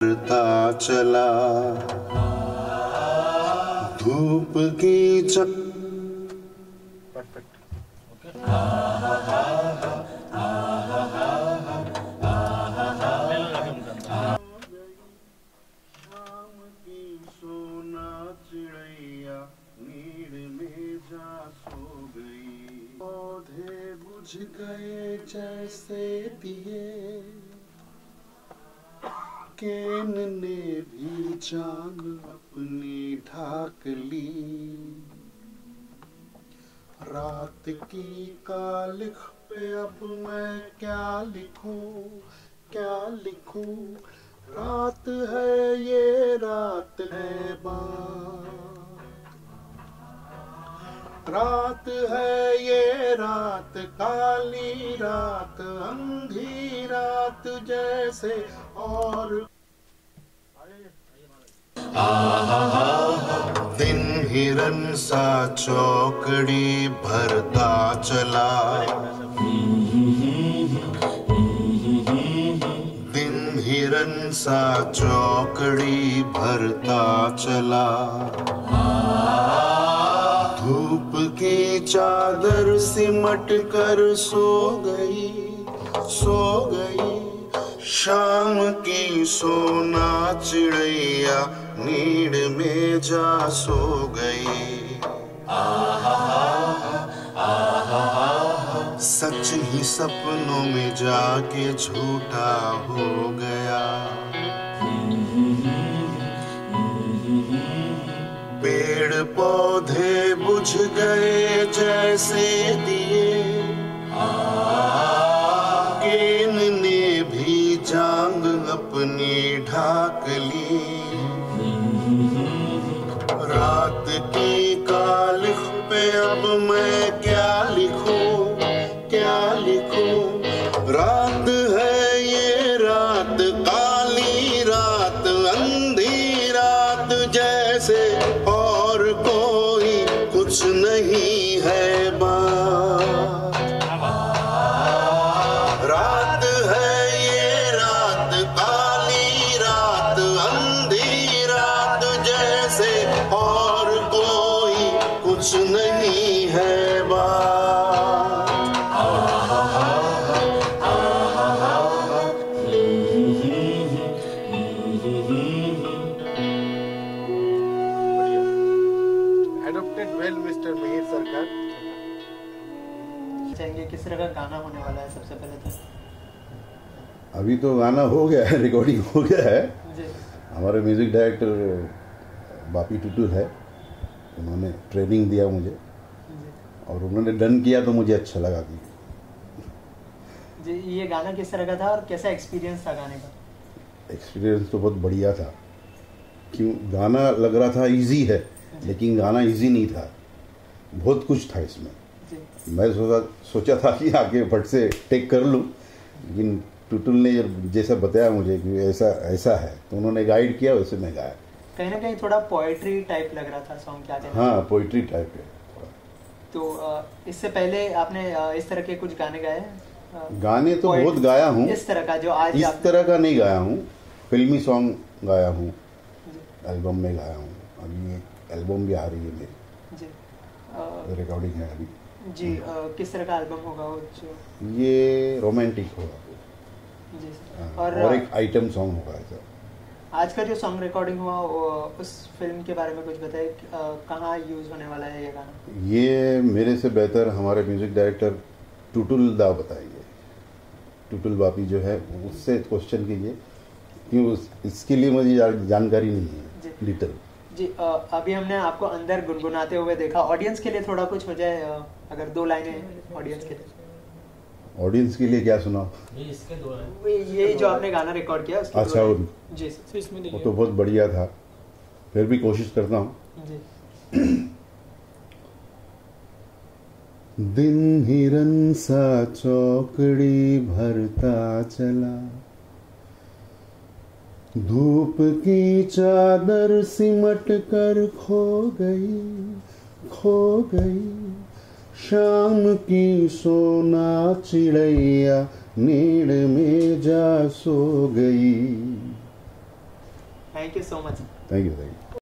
करता चला। धूप की चक बुझ गए जैसे दिए केन ने भी जान अपनी ढाक ली। रात की कालिख पे अब मैं क्या लिखूं क्या लिखूं? रात है ये, रात है बात। रात है ये, रात काली, रात अंधी रात जैसे और। दिन हिरन सा चौकड़ी भरता चला। दिन हिरन सा चौकड़ी भरता चला। धूप की चादर सिमट कर सो गई सो गई। शाम की सोना चिड़ैया नीड़ में जा सो गई। सच ही सपनों में जाके झूठा हो गया। पेड़ पौधे बुझ गए जैसे दिए रात की कुछ नहीं है बात। किस तरह का गाना होने वाला है सबसे पहले तो? अभी तो गाना हो गया है रिकॉर्डिंग हो गया है। हमारे म्यूज़िक डायरेक्टर बापी टुटू है। उन्होंने ट्रेनिंग दिया मुझे। और उन्होंने डन किया तो मुझे अच्छा लगा कि ये गाना किस तरह का था और कैसा एक्सपीरियंस था गाने का? एक्सपीरियंस तो बहुत बढ़िया था। क्यों? गाना लग रहा था इजी है लेकिन गाना इजी नहीं था। बहुत कुछ था इसमें। मैं सोचा सोचा था कि आके फट से टेक कर लूँ लेकिन टुटुल ने जैसा बताया मुझे कि ऐसा ऐसा है तो उन्होंने गाइड किया वैसे मैं गाया। कहीं ना कहीं थोड़ा पोएट्री टाइप लग रहा था सॉन्ग क्या हाँ? पोइट्री टाइप है तो इससे पहले आपने इस तरह के कुछ गाने गाए हैं? गाने तो बहुत गाया हूँ। इस तरह का जो आज इस तरह का नहीं गाया हूँ। फिल्मी सॉन्ग गाया हूँ। एल्बम में गाया हूँ। अभी एक एल्बम भी आ रही है मेरी। जी। अ, रिकॉर्डिंग है अभी। जी अ, किस तरह का एल्बम होगा वो जो ये रोमांटिक होगा। जी हाँ, और, और एक आइटम सॉन्ग होगा ऐसा। आज का जो सॉन्ग रिकॉर्डिंग हुआ उस फ़िल्म के बारे में कुछ बताइए कहाँ यूज़ होने वाला है ये गाना? ये मेरे से बेहतर हमारे म्यूज़िक डायरेक्टर टुटुल दा बताएँगे टुटुल बापी जो है उससे क्वेश्चन कीजिए क्यों उस, इसके लिए मुझे जा- जानकारी नहीं है डिटेल जी अभी हमने आपको अंदर गुनगुनाते हुए देखा। ऑडियंस के लिए थोड़ा कुछ हो जाए अगर दो लाइनें ऑडियंस के लिए। ऑडियंस के लिए क्या सुना ये इसके दो हैं। जो आपने गाना रिकॉर्ड किया उसकी अच्छा, दो जी सर, तो इसमें वो तो बहुत बढ़िया था। फिर भी कोशिश करता हूँ। दिन हिरन सा चौकड़ी भरता चला। धूप की चादर सिमट कर खो गई खो गई। शाम की सोना चिड़ैया नीड़ में जा सो गई। Thank you so much thank you thank you